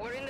We're in the